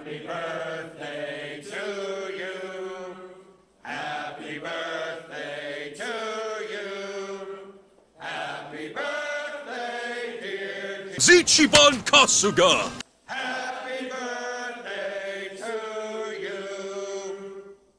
Happy birthday to you. Happy birthday to you. Happy birthday, dear Zichiban Kasuga!